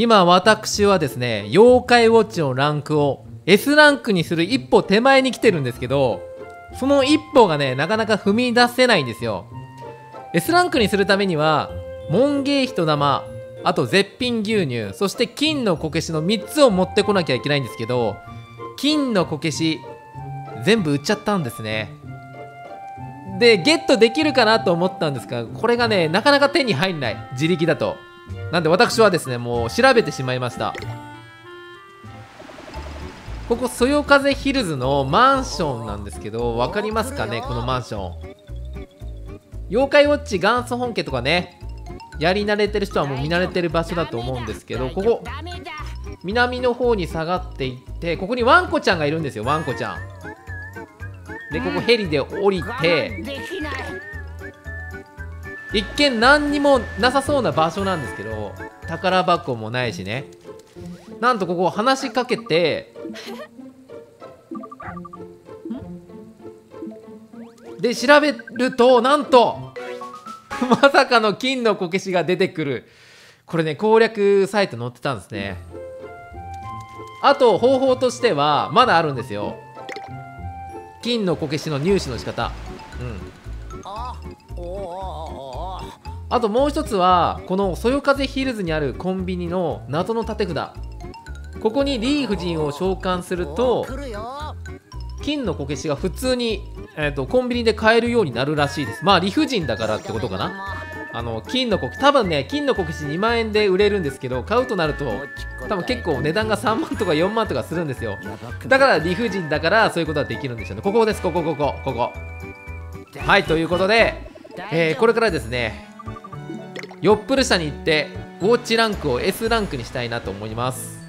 今私はですね妖怪ウォッチのランクを S ランクにする一歩手前に来てるんですけどその一歩がねなかなか踏み出せないんですよ。S ランクにするためには門芸人玉あと絶品牛乳そして金のこけしの3つを持ってこなきゃいけないんですけど金のこけし全部売っちゃったんですね。でゲットできるかなと思ったんですがこれがねなかなか手に入んない。自力だと。なんで私はですねもう調べてしまいました。ここそよ風ヒルズのマンションなんですけど分かりますかねこのマンション。妖怪ウォッチ元祖本家とかねやり慣れてる人はもう見慣れてる場所だと思うんですけどここ南の方に下がっていってここにワンコちゃんがいるんですよワンコちゃん。でここヘリで降りて一見何にもなさそうな場所なんですけど宝箱もないしね。なんとここ話しかけてで調べるとなんとまさかの金のこけしが出てくる。これね攻略サイト載ってたんですね。あと方法としてはまだあるんですよ。金のこけしの入手の仕方。うんあともう一つはこのそよ風ヒルズにあるコンビニの謎の立て札。ここにリー夫人を召喚すると金のこけしが普通に、えーと、コンビニで買えるようになるらしいです。まあ理不尽だからってことかな。あの金のこけ多分ね金のこけし2万円で売れるんですけど買うとなると多分結構値段が3万とか4万とかするんですよ。だから理不尽だからそういうことはできるんでしょうね。ここですここここここ。はいということで、えー、これからですねヨップル社に行ってウォッチランクを S ランクにしたいなと思います。